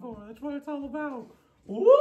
for. That's what it's all about. Woo!